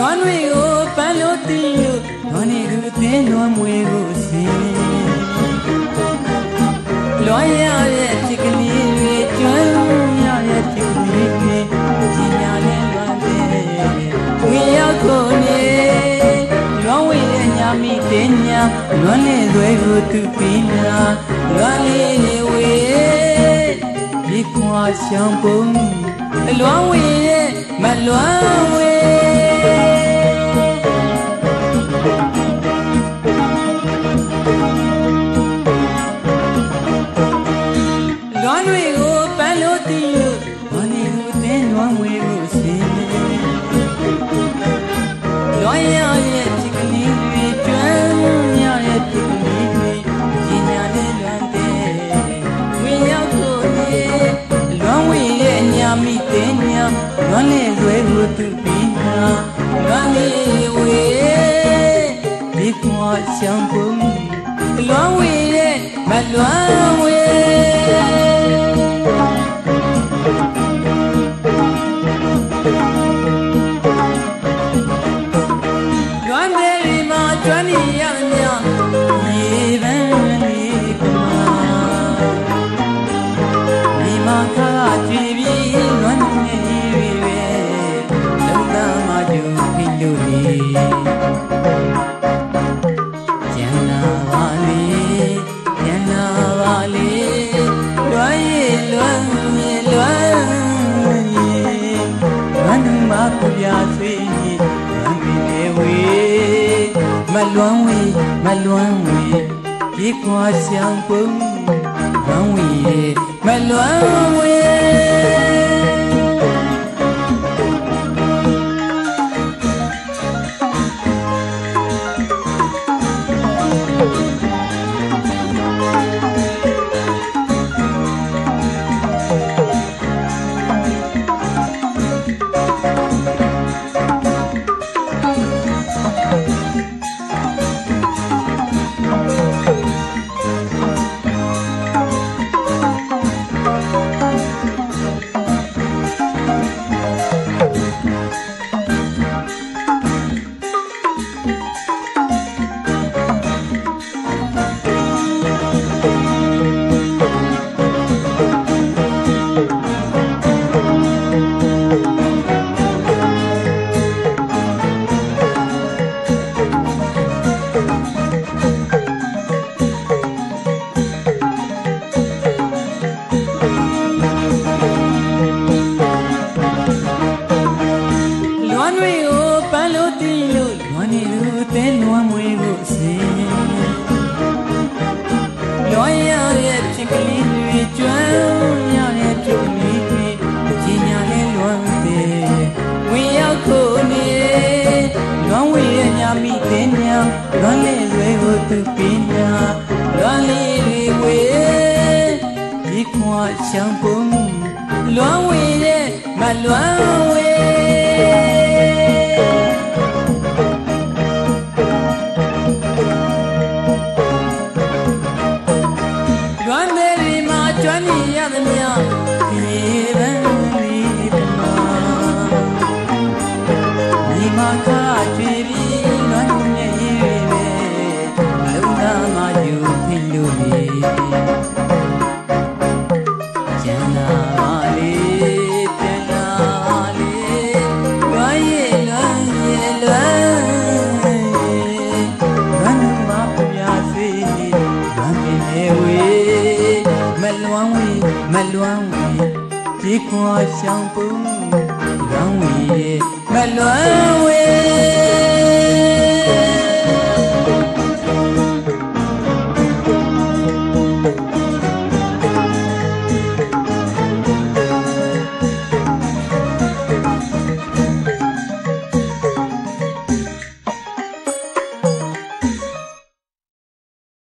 နွားနွေကိုပန်းလို့တင်လို့နွားနေသူသင်းနွားမွေကိုစင်လွားရရဲ့ချစ်ကလေးတွေကျွမ်းရရဲ့ချစ်ကလေးတွေကြီးညာလဲလွမ်းတယ်ဝင်ရောက်ကုန်နေလွမ်းဝင်ရဲ့ညာမိတဲ့ညာလွမ်းလေသွဲကိုသူပင်လာလွမ်းလေးနေဝေးဒီကွာရှောင်းပုံလွမ်းဝင်ရဲ့မလွမ်း လွန်တွေကိုပန်းလို့တီးလို့ဘာနေလို့တင်းလွန်ဝေးကိုစင်လွန်ရရဲ့ချစ်ကလေးတွေကျွမ်းရရဲ့ချစ်ကလေးတွေညညာလေးလွန်တဲ့ဝင်ရောက်ကိုနေလွန်ဝေးရဲ့ညာမိတဲ့ညာလွန်လေလွယ်ကိုသူပြီးနာလွန်လေးဝေးဒီကွာရှောင်းပုံလွန်ဝေးရဲ့မလွန် မလွမ်းဝေးမလွမ်းဝေးဒီကွာဆောင်ပုံလွမ်းဝေးမလွမ်းဝေး မ်းဝေရဲ့ညာမိတဲ့ညာလွမ်းလေးတွေကိုသူပညာလွမ်းလေးတွေဝေဒီခွာချံပုံလွမ်းဝေရဲ့မလွမ်းဝေလွမ်းတယ်ဒီမှာကျွမ်းနေရသမျှ မ်းနေလေဝေမလွမ်းဝေမလွမ်းဝေဒီကွာရှောင်းပုံလွမ်းဝေမလွမ်းဝေ